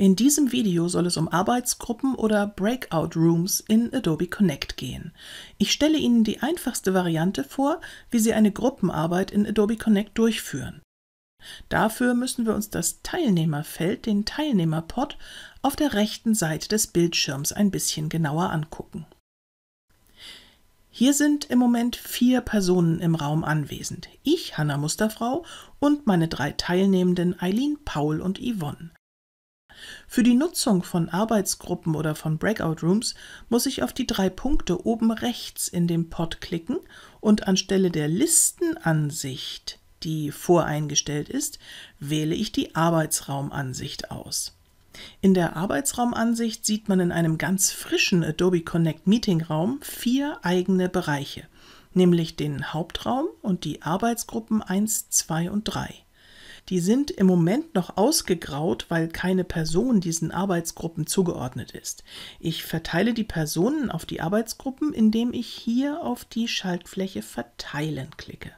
In diesem Video soll es um Arbeitsgruppen oder Breakout Rooms in Adobe Connect gehen. Ich stelle Ihnen die einfachste Variante vor, wie Sie eine Gruppenarbeit in Adobe Connect durchführen. Dafür müssen wir uns das Teilnehmerfeld, den Teilnehmerpod, auf der rechten Seite des Bildschirms ein bisschen genauer angucken. Hier sind im Moment vier Personen im Raum anwesend. Ich, Hanna Musterfrau, und meine drei Teilnehmenden Eileen, Paul und Yvonne. Für die Nutzung von Arbeitsgruppen oder von Breakout Rooms muss ich auf die drei Punkte oben rechts in dem Pod klicken und anstelle der Listenansicht, die voreingestellt ist, wähle ich die Arbeitsraumansicht aus. In der Arbeitsraumansicht sieht man in einem ganz frischen Adobe Connect Meeting Raum vier eigene Bereiche, nämlich den Hauptraum und die Arbeitsgruppen 1, 2 und 3. Die sind im Moment noch ausgegraut, weil keine Person diesen Arbeitsgruppen zugeordnet ist. Ich verteile die Personen auf die Arbeitsgruppen, indem ich hier auf die Schaltfläche Verteilen klicke.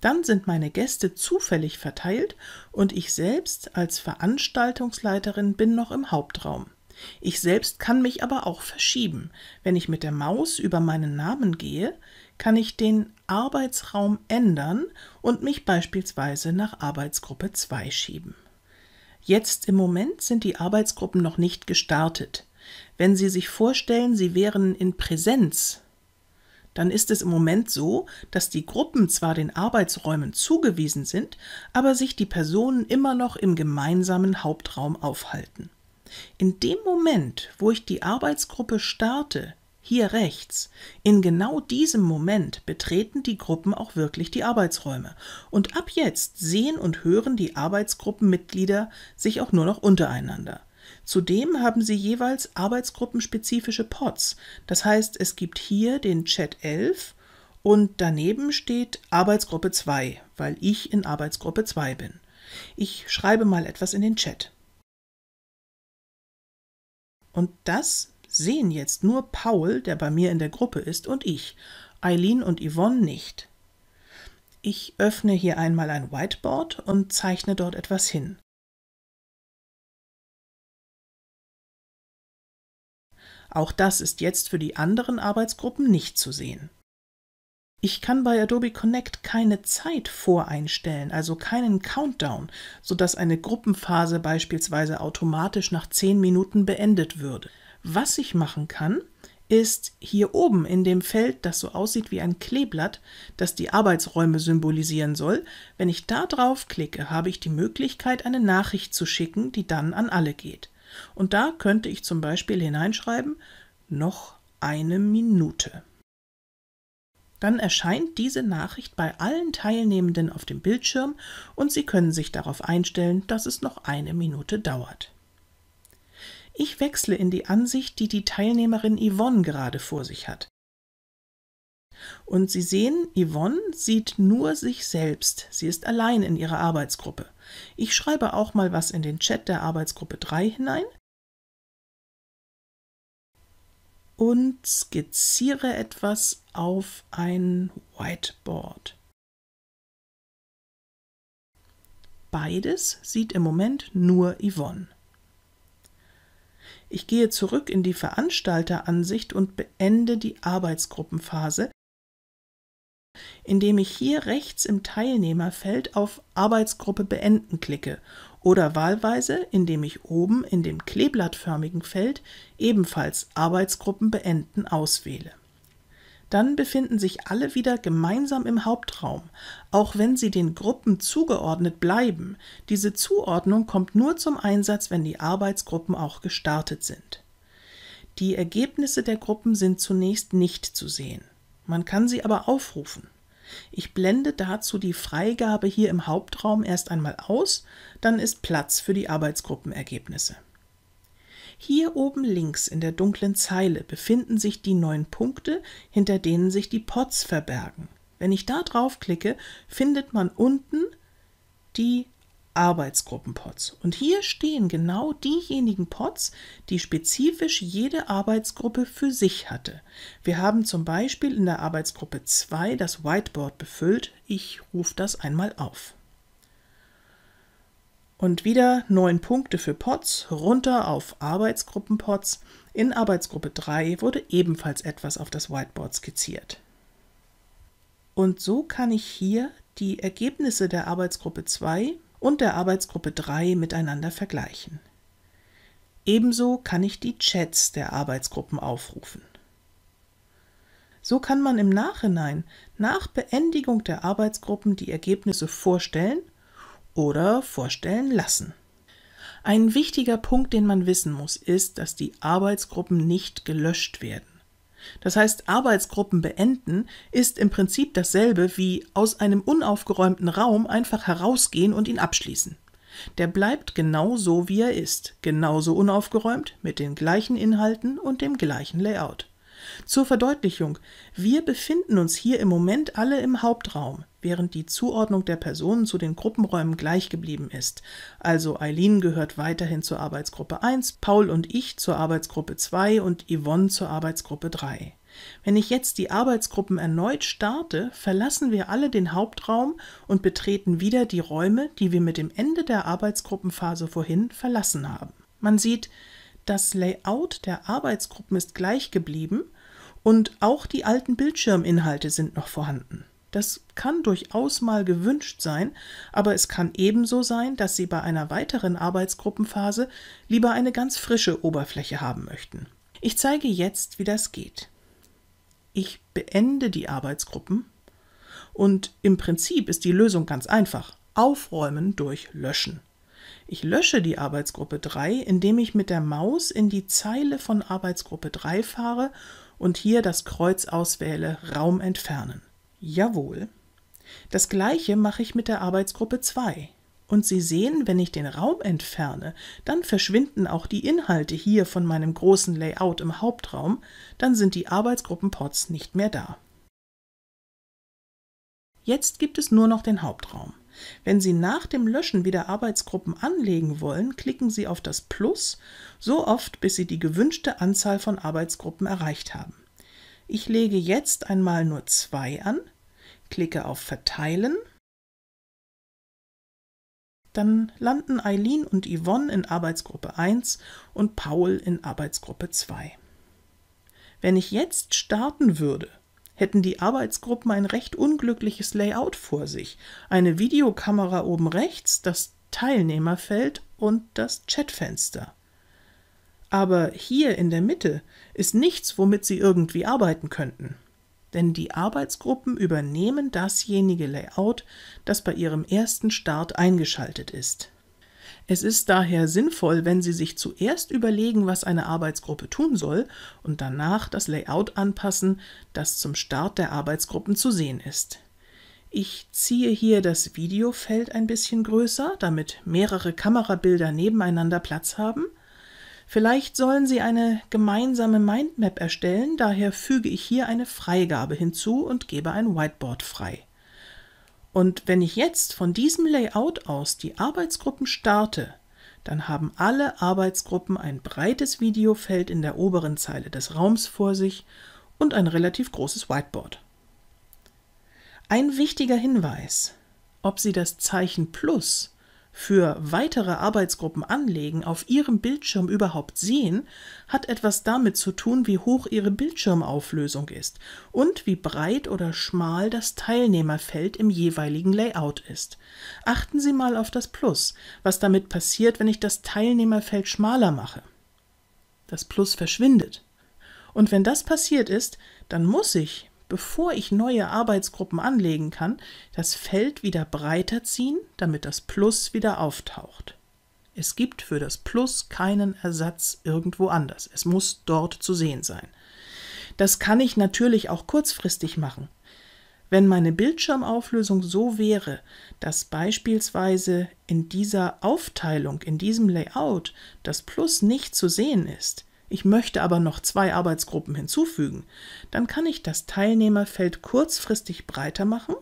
Dann sind meine Gäste zufällig verteilt und ich selbst als Veranstaltungsleiterin bin noch im Hauptraum. Ich selbst kann mich aber auch verschieben. Wenn ich mit der Maus über meinen Namen gehe, kann ich den Arbeitsraum ändern und mich beispielsweise nach Arbeitsgruppe 2 schieben. Jetzt im Moment sind die Arbeitsgruppen noch nicht gestartet. Wenn Sie sich vorstellen, Sie wären in Präsenz, dann ist es im Moment so, dass die Gruppen zwar den Arbeitsräumen zugewiesen sind, aber sich die Personen immer noch im gemeinsamen Hauptraum aufhalten. In dem Moment, wo ich die Arbeitsgruppe starte, hier rechts, in genau diesem Moment betreten die Gruppen auch wirklich die Arbeitsräume. Und ab jetzt sehen und hören die Arbeitsgruppenmitglieder sich auch nur noch untereinander. Zudem haben sie jeweils arbeitsgruppenspezifische Pods. Das heißt, es gibt hier den Chat 11 und daneben steht Arbeitsgruppe 2, weil ich in Arbeitsgruppe 2 bin. Ich schreibe mal etwas in den Chat. Und das sehen jetzt nur Paul, der bei mir in der Gruppe ist, und ich. Eileen und Yvonne nicht. Ich öffne hier einmal ein Whiteboard und zeichne dort etwas hin. Auch das ist jetzt für die anderen Arbeitsgruppen nicht zu sehen. Ich kann bei Adobe Connect keine Zeit voreinstellen, also keinen Countdown, sodass eine Gruppenphase beispielsweise automatisch nach 10 Minuten beendet würde. Was ich machen kann, ist hier oben in dem Feld, das so aussieht wie ein Kleeblatt, das die Arbeitsräume symbolisieren soll, wenn ich da drauf klicke, habe ich die Möglichkeit, eine Nachricht zu schicken, die dann an alle geht. Und da könnte ich zum Beispiel hineinschreiben, noch eine Minute. Dann erscheint diese Nachricht bei allen Teilnehmenden auf dem Bildschirm und Sie können sich darauf einstellen, dass es noch eine Minute dauert. Ich wechsle in die Ansicht, die die Teilnehmerin Yvonne gerade vor sich hat. Und Sie sehen, Yvonne sieht nur sich selbst. Sie ist allein in ihrer Arbeitsgruppe. Ich schreibe auch mal was in den Chat der Arbeitsgruppe 3 hinein und skizziere etwas auf ein Whiteboard. Beides sieht im Moment nur Yvonne. Ich gehe zurück in die Veranstalteransicht und beende die Arbeitsgruppenphase, indem ich hier rechts im Teilnehmerfeld auf Arbeitsgruppe beenden klicke oder wahlweise, indem ich oben in dem kleeblattförmigen Feld ebenfalls Arbeitsgruppen beenden auswähle. Dann befinden sich alle wieder gemeinsam im Hauptraum, auch wenn sie den Gruppen zugeordnet bleiben. Diese Zuordnung kommt nur zum Einsatz, wenn die Arbeitsgruppen auch gestartet sind. Die Ergebnisse der Gruppen sind zunächst nicht zu sehen. Man kann sie aber aufrufen. Ich blende dazu die Freigabe hier im Hauptraum erst einmal aus, dann ist Platz für die Arbeitsgruppenergebnisse. Hier oben links in der dunklen Zeile befinden sich die neun Punkte, hinter denen sich die Pots verbergen. Wenn ich da draufklicke, findet man unten die Arbeitsgruppenpots. Und hier stehen genau diejenigen Pots, die spezifisch jede Arbeitsgruppe für sich hatte. Wir haben zum Beispiel in der Arbeitsgruppe 2 das Whiteboard befüllt. Ich rufe das einmal auf. Und wieder neun Punkte für Pots, runter auf Arbeitsgruppenpots. In Arbeitsgruppe 3 wurde ebenfalls etwas auf das Whiteboard skizziert. Und so kann ich hier die Ergebnisse der Arbeitsgruppe 2 und der Arbeitsgruppe 3 miteinander vergleichen. Ebenso kann ich die Chats der Arbeitsgruppen aufrufen. So kann man im Nachhinein nach Beendigung der Arbeitsgruppen die Ergebnisse vorstellen oder vorstellen lassen. Ein wichtiger Punkt, den man wissen muss, ist, dass die Arbeitsgruppen nicht gelöscht werden. Das heißt, Arbeitsgruppen beenden ist im Prinzip dasselbe wie aus einem unaufgeräumten Raum einfach herausgehen und ihn abschließen. Der bleibt genau so, wie er ist, genauso unaufgeräumt, mit den gleichen Inhalten und dem gleichen Layout. Zur Verdeutlichung, wir befinden uns hier im Moment alle im Hauptraum, während die Zuordnung der Personen zu den Gruppenräumen gleich geblieben ist. Also Eileen gehört weiterhin zur Arbeitsgruppe 1, Paul und ich zur Arbeitsgruppe 2 und Yvonne zur Arbeitsgruppe 3. Wenn ich jetzt die Arbeitsgruppen erneut starte, verlassen wir alle den Hauptraum und betreten wieder die Räume, die wir mit dem Ende der Arbeitsgruppenphase vorhin verlassen haben. Man sieht, das Layout der Arbeitsgruppen ist gleich geblieben und auch die alten Bildschirminhalte sind noch vorhanden. Das kann durchaus mal gewünscht sein, aber es kann ebenso sein, dass Sie bei einer weiteren Arbeitsgruppenphase lieber eine ganz frische Oberfläche haben möchten. Ich zeige jetzt, wie das geht. Ich beende die Arbeitsgruppen und im Prinzip ist die Lösung ganz einfach. Aufräumen durch Löschen. Ich lösche die Arbeitsgruppe 3, indem ich mit der Maus in die Zeile von Arbeitsgruppe 3 fahre und hier das Kreuz auswähle Raum entfernen. Jawohl. Das gleiche mache ich mit der Arbeitsgruppe 2. Und Sie sehen, wenn ich den Raum entferne, dann verschwinden auch die Inhalte hier von meinem großen Layout im Hauptraum, dann sind die Arbeitsgruppenpots nicht mehr da. Jetzt gibt es nur noch den Hauptraum. Wenn Sie nach dem Löschen wieder Arbeitsgruppen anlegen wollen, klicken Sie auf das Plus so oft, bis Sie die gewünschte Anzahl von Arbeitsgruppen erreicht haben. Ich lege jetzt einmal nur zwei an, klicke auf Verteilen, dann landen Eileen und Yvonne in Arbeitsgruppe 1 und Paul in Arbeitsgruppe 2. Wenn ich jetzt starten würde, hätten die Arbeitsgruppen ein recht unglückliches Layout vor sich. Eine Videokamera oben rechts, das Teilnehmerfeld und das Chatfenster. Aber hier in der Mitte ist nichts, womit Sie irgendwie arbeiten könnten. Denn die Arbeitsgruppen übernehmen dasjenige Layout, das bei ihrem ersten Start eingeschaltet ist. Es ist daher sinnvoll, wenn Sie sich zuerst überlegen, was eine Arbeitsgruppe tun soll und danach das Layout anpassen, das zum Start der Arbeitsgruppen zu sehen ist. Ich ziehe hier das Videofeld ein bisschen größer, damit mehrere Kamerabilder nebeneinander Platz haben. Vielleicht sollen Sie eine gemeinsame Mindmap erstellen, daher füge ich hier eine Freigabe hinzu und gebe ein Whiteboard frei. Und wenn ich jetzt von diesem Layout aus die Arbeitsgruppen starte, dann haben alle Arbeitsgruppen ein breites Videofeld in der oberen Zeile des Raums vor sich und ein relativ großes Whiteboard. Ein wichtiger Hinweis, ob Sie das Zeichen Plus für weitere Arbeitsgruppen anlegen auf Ihrem Bildschirm überhaupt sehen, hat etwas damit zu tun, wie hoch Ihre Bildschirmauflösung ist und wie breit oder schmal das Teilnehmerfeld im jeweiligen Layout ist. Achten Sie mal auf das Plus, was damit passiert, wenn ich das Teilnehmerfeld schmaler mache. Das Plus verschwindet. Und wenn das passiert ist, dann muss ich bevor ich neue Arbeitsgruppen anlegen kann, das Feld wieder breiter ziehen, damit das Plus wieder auftaucht. Es gibt für das Plus keinen Ersatz irgendwo anders. Es muss dort zu sehen sein. Das kann ich natürlich auch kurzfristig machen. Wenn meine Bildschirmauflösung so wäre, dass beispielsweise in dieser Aufteilung, in diesem Layout das Plus nicht zu sehen ist, ich möchte aber noch zwei Arbeitsgruppen hinzufügen, dann kann ich das Teilnehmerfeld kurzfristig breiter machen,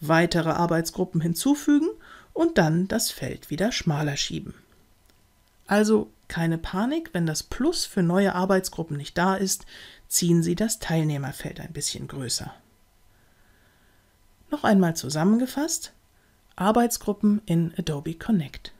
weitere Arbeitsgruppen hinzufügen und dann das Feld wieder schmaler schieben. Also keine Panik, wenn das Plus für neue Arbeitsgruppen nicht da ist, ziehen Sie das Teilnehmerfeld ein bisschen größer. Noch einmal zusammengefasst, Arbeitsgruppen in Adobe Connect.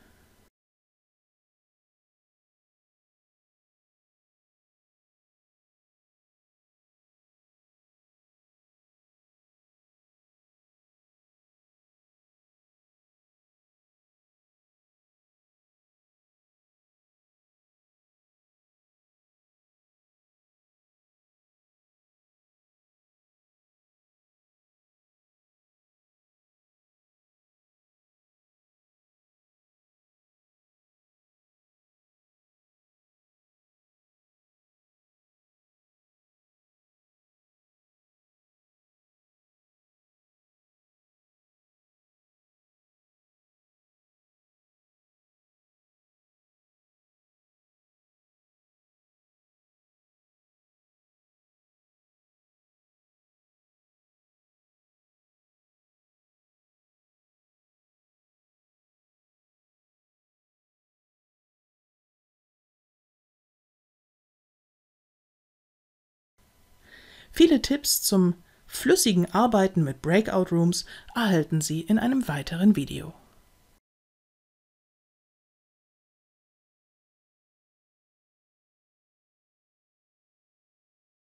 Viele Tipps zum flüssigen Arbeiten mit Breakout Rooms erhalten Sie in einem weiteren Video.